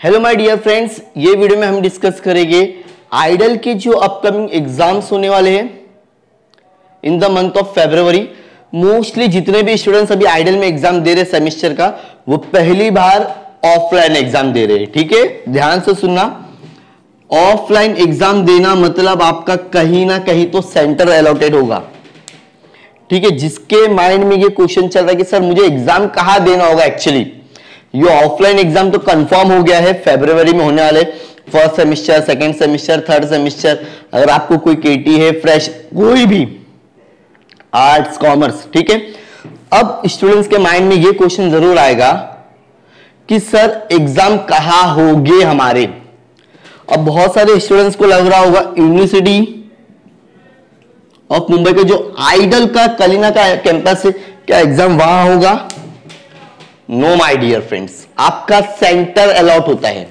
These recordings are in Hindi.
हेलो माय डियर फ्रेंड्स ये वीडियो में हम डिस्कस करेंगे आइडल के जो अपकमिंग एग्ज़ाम्स होने वाले हैं in the month of February mostly जितने भी स्टूडेंट्स अभी आइडल में एग्ज़ाम दे रहे सेमेस्टर का, वो पहली बार ऑफलाइन एग्ज़ाम दे रहे हैं, ठीक है? ध्यान से सुनना। ऑफलाइन एग्ज़ाम देना मतलब आपका कहीं ना कहीं तो सेंटर अलॉटेड होगा। ठीक है? जिसके माइंड में ये क्वेश्चन चल रहा है कि, सर, मुझे एग्ज़ाम कहाँ देना होगा एक्चुअली ये ऑफलाइन एग्ज़ाम तो कंफर्म हो गया है फेब्रुवरी में होने वाले first semester second semester third semester अगर आपको कोई केटी है फ्रेश कोई भी आर्ट्स कॉमर्स ठीक है? अब स्टूडेंट्स के माइंड में ये क्वेश्चन ज़रूर आएगा कि सर एग्ज़ाम कहाँ होंगे हमारे? अब बहुत सारे स्टूडेंट्स को लग रहा होगा यूनिवर्सिटी ऑफ़ मुंबई के जो आइडल का, कलीना का कैंपस है, क्या एग्ज़ाम वहाँ होगा? नो माय डियर फ्रेंड्स आपका सेंटर अलॉट होता है।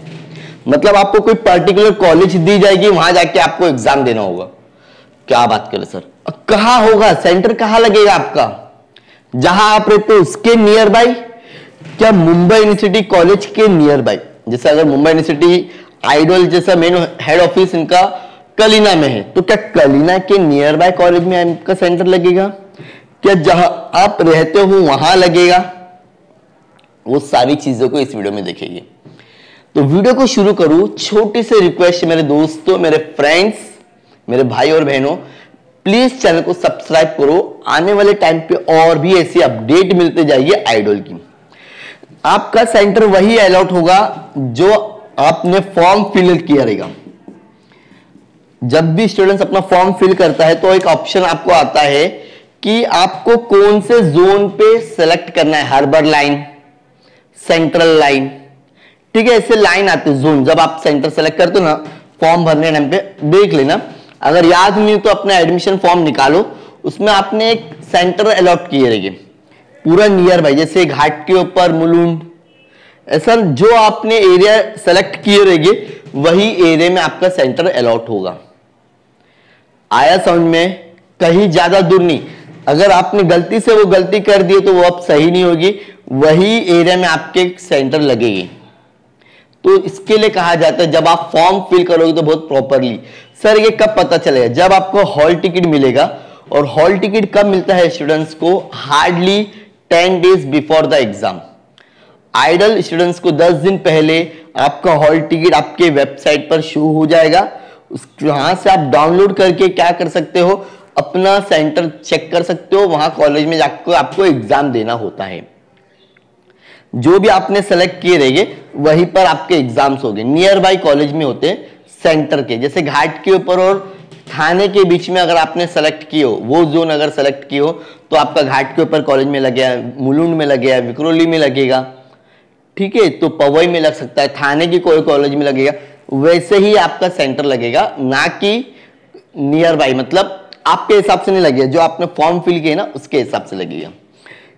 मतलब आपको कोई पर्टिकुलर कॉलेज दी जाएगी, वहाँ जाके आपको एग्ज़ाम देना होगा। क्या बात करें सर कहा होगा? सेंटर कहाँ लगेगा आपका? जहाँ आप रहते हो, उसके नियर बाई क्या मुंबई यूनिवर्सिटी कॉलेज के नियर बाई जैसे अगर मुंबई यूनिवर्सिटी आइडल जैसा मेन हेड ऑफ़िस इनका कलीना में है तो क्या कलीना के नियर बाय कॉलेज में आपका सेंटर लगेगा? क्या जहाँ आप रहते हो, वहाँ लगेगा? वो सारी चीज़ों को इस वीडियो में देखेंगे। तो वीडियो को शुरू करूँ, छोटी सी रिक्वेस्ट मेरे दोस्तों, मेरे फ्रेंड्स मेरे भाई और बहनों प्लीज़ चैनल को सब्सक्राइब करो। आने वाले टाइम पे और भी ऐसी अपडेट मिलते जाएगी आइडल की। आपका सेंटर वही अलॉट होगा जो आपने फॉर्म फिल किया रहेगा। जब भी स्टूडेंट्स अपना फॉर्म फिल करता है तो एक ऑप्शन आपको आता है कि आपको कौन से जोन पे सेलेक्ट करना है हार्बर लाइन सेंट्रल लाइन ठीक है ऐसे लाइन आते जोन जब आप सेंटर सेलेक्ट करते हो ना फॉर्म भरने टाइम पे देख लेना। अगर याद नहीं तो अपना एडमिशन फॉर्म निकालो। उसमें आपने एक सेंटर अलॉट किए रहेंगे। पूरा नियर बाई जैसे घाट के ऊपर, मुलुंड। ऐसा जो आपने एरिया सेलेक्ट किए रहेंगे, वही एरिया में आपका सेंटर अलॉट होगा। आया समझ में? कहीं ज़्यादा दूर नहीं। अगर आपने गलती से वो गलती कर दी तो वो अब सही नहीं होगी। वही एरिया में आपके सेंटर लगेगी। तो इसके लिए कहा जाता है, जब आप फॉर्म फिल करोगे तो बहुत प्रॉपरली सर ये कब पता चलेगा? जब आपको हॉल टिकट मिलेगा और हॉल टिकट कब मिलता है स्टूडेंट्स को? Hardly ten days before the exam IDOL students को दस दिन पहले आपका हॉल टिकट आपके वेबसाइट पर शो हो जाएगा। उस वहाँ से आप डाउनलोड करके क्या कर सकते हो? अपना सेंटर चेक कर सकते हो। वहाँ कॉलेज में जाकर आपको एग्ज़ाम देना होता है। जो भी आपने सेलेक्ट किए रहेंगे, वहीं पर आपके एग्ज़ाम्स होंगे। नियर बाई कॉलेज में होते सेंटर के, जैसे घाट के ऊपर और थाने के बीच में अगर आपने सेलेक्ट किए हो, वो जोन अगर सेलेक्ट किए हो तो आपका घाट के ऊपर कॉलेज में लगेगा, मुलुंड में लगेगा, विक्रोली में लगेगा। ठीक है? तो पवई में लग सकता है, थाने की कोई कॉलेज में लगेगा। वैसे ही आपका सेंटर लगेगा, ना कि नियर बाई मतलब आपके हिसाब से नहीं लगेगा, जो आपने फॉर्म फिल किया ना, उसके हिसाब से लगेगा।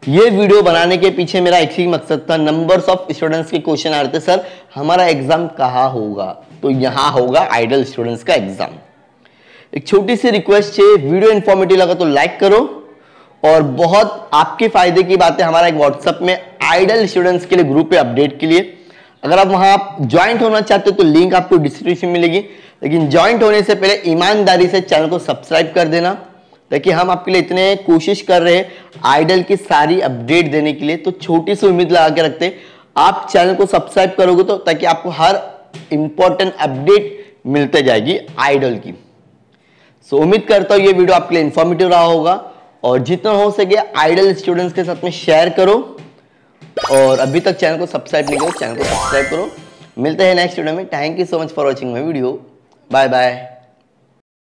ये वीडियो बनाने के पीछे मेरा एक ही मकसद था नंबर्स ऑफ़ स्टूडेंट्स के क्वेश्चन आ रहे थे सर हमारा एग्ज़ाम कहाँ होगा? तो यहाँ होगा आइडल स्टूडेंट्स का एग्ज़ाम एक छोटी सी रिक्वेस्ट है वीडियो इंफॉर्मेटिव लगा तो लाइक करो और बहुत आपके फ़ायदे की बात है हमारा एक व्हाट्सएप में आइडल स्टूडेंट्स के लिए ग्रुप है अपडेट के लिए। अगर आप वहाँ ज्वाइंट होना चाहते हो तो लिंक आपको डिस्क्रिप्शन मिलेगी, लेकिन ज्वाइंट होने से पहले ईमानदारी से चैनल को सब्सक्राइब कर देना। ताकि हम आपके लिए इतने कोशिश कर रहे हैं आइडल की सारी अपडेट देने के लिए तो छोटी सी उम्मीद लगा के रखते आप चैनल को सब्सक्राइब करोगे तो ताकि आपको हर इंपॉर्टेंट अपडेट मिलते जाएगी आइडल की। सो so, उम्मीद करता हूँ ये वीडियो आपके लिए इंफॉर्मेटिव रहा होगा। और जितना हो सके आइडल स्टूडेंट्स के साथ में शेयर करो। और अभी तक चैनल को सब्सक्राइब नहीं करो चैनल को सब्सक्राइब करो। मिलते हैं नेक्स्ट वीडियो में। Thank you so much for watching my video bye bye